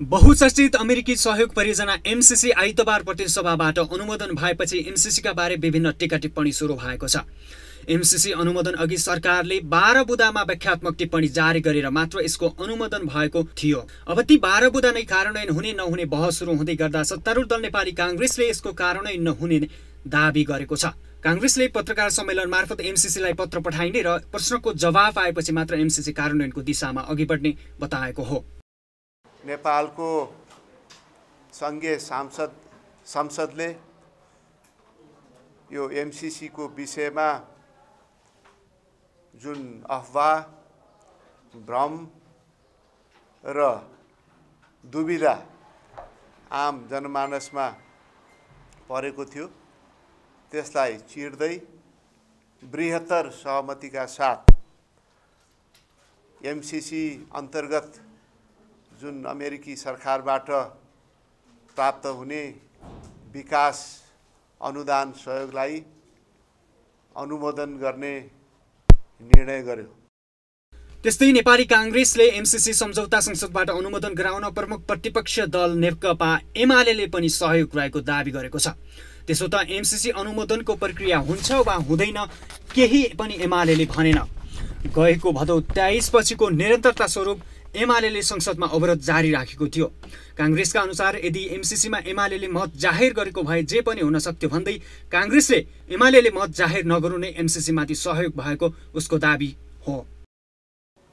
बहुचर्चित अमेरिकी सहयोग परियोजना एमसिसी आइतबार प्रतिसभाबाट अनुमोदन भएपछि एमसिसीका बारे विभिन्न टिका टिप्पणी सुरु भएको छ। एमसिसी अनुमोदन अघि सरकारले बाह्र बुदामा व्याख्यात्मक टिप्पणी जारी गरेर मात्र यसको अनुमोदन भएको थियो। अब ती बाह्र बुदा नै कार्यान्वयन हुने नहुने बहस सुरु हुँदै गर्दा सत्तारूढ दल नेपाली काङ्ग्रेसले यसको कार्यान्वयन नहुने दावी गरेको छ। काङ्ग्रेसले पत्रकार सम्मेलन मार्फत एमसिसीलाई पत्र पठाइने र प्रश्नको जवाफ आएपछि मात्र एमसिसी कार्यान्वयनको दिशामा अघि बढ्ने बताएको हो। नेपालको सङ्घीय सांसद संसदले यो एमसिसीको विषयमा जुन अफवाह भ्रम र दुविधा आम जनमानसमा परेको थियो त्यसलाई चिर्दै बृहत्तर सहमतिका साथ एमसिसी अन्तर्गत जुन अमेरिकी सरकारबाट प्राप्त हुने विकास अनुदान सहयोगलाई अनुमोदन गर्ने निर्णय गर्यो। त्यस्तै नेपाली काङ्ग्रेसले एमसिसी सम्झौता संसदबाट अनुमोदन गराउन प्रमुख प्रतिपक्ष दल नेकपा एमाले पनि सहयोग रहेको दावी गरेको छ। त्यसो त एमसिसी अनुमोदनको प्रक्रिया हुन्छ वा हुँदैन केही पनि एमाले भनेन गएको भदौ तेइस पछिको निरन्तरता स्वरूप एमाले संसदमा अवरोध जारी राखेको थियो। काङ्ग्रेसका अनुसार यदि एमसिसीमा एमाले मत जाहेर गरेको भए जे पनि हुन सक्थ्यो भन्दै काङ्ग्रेसले एमाले मत जाहेर नगर्नु नै एमसिसीमाथि सहयोग भएको उसको दावी हो।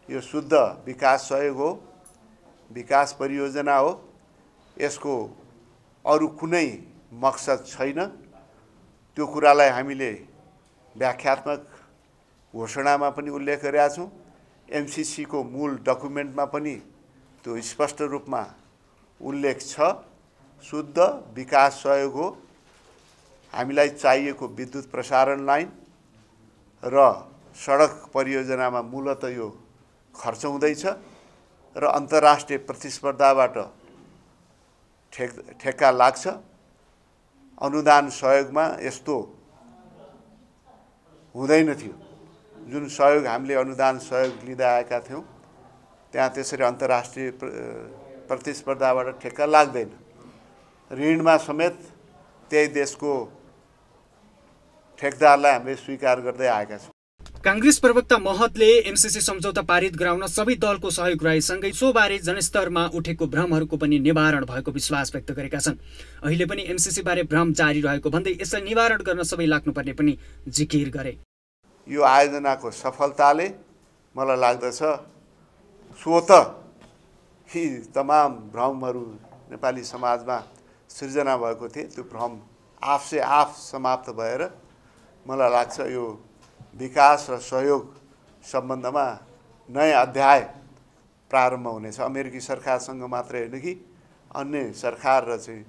यो शुद्ध विकास सहयोग हो विकास परियोजना हो यसको अरू कुनै मकसद छैन। त्यो कुरालाई हामीले व्याख्यात्मक घोषणामा पनि उल्लेख गरेका छौँ। एमसिसीको मूल डकुमेन्टमा पनि त्यो स्पष्ट रूपमा उल्लेख छ शुद्ध विकास सहयोग हो। हामीलाई चाहिएको विद्युत प्रसारण लाइन र सडक परियोजनामा मूलत यो खर्च हुँदैछ र अन्तर्राष्ट्रिय प्रतिस्पर्धाबाट ठेक ठेक्का लाग्छ। अनुदान सहयोगमा यस्तो हुँदैन थियो। जुन सहयोग हामीले अनुदान सहयोग लिँदै आएका थियौँ त्यहाँ त्यसरी अन्तर्राष्ट्रिय प्रतिस्पर्धाबाट ठेक्का लाग्दैन। ऋणमा समेत त्यही देशको ठेकदारलाई हामीले स्वीकार गर्दै आएका छौँ। काङ्ग्रेस प्रवक्ता महतले एमसिसी सम्झौता पारित गराउन सबै दलको सहयोग रहेसँगै सोबारे जनस्तरमा उठेको भ्रमहरूको पनि निवारण भएको विश्वास व्यक्त गरेका छन्। अहिले पनि एमसिसी बारे भ्रम जारी रहेको भन्दै यसलाई निवारण गर्न सबै लाग्नुपर्ने पनि जिकिर गरे। यो आयोजनाको सफलताले मलाई लाग्दछ स्वत यी तमाम भ्रमहरू नेपाली समाजमा सृजना भएको थिए। त्यो भ्रम आफसे आफ समाप्त भएर मलाई लाग्छ यो विकास र सहयोग सम्बन्धमा नयाँ अध्याय प्रारम्भ हुनेछ। अमेरिकी सरकारसँग मात्रै होइन कि अन्य सरकार र चाहिँ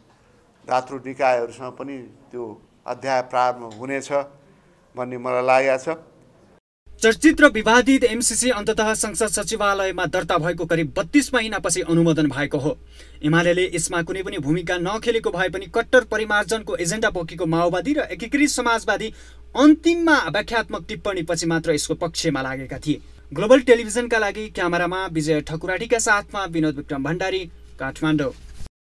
धातृ निकायहरूसँग पनि त्यो अध्याय प्रारम्भ हुनेछ। भन्ने मलाई लागेको छ। चर्चित र विवादित एमसिसी अन्तत संसद सचिवालयमा दर्ता भएको करिब बत्तीस महिनापछि अनुमोदन भएको हो। एमाले यसमा कुनै पनि भूमिका नखेलेको भए पनि कट्टर परिमार्जनको एजेन्डा बोकेको माओवादी र एकीकृत समाजवादी अन्तिममा व्याख्यात्मक टिप्पणी पछि मात्र यसको पक्षमा लागेका थिए। ग्लोबल टेलिभिजनका लागि क्यामेरामा विजय ठकुराटीका साथमा विनोद विक्रम भण्डारी काठमाडौँ।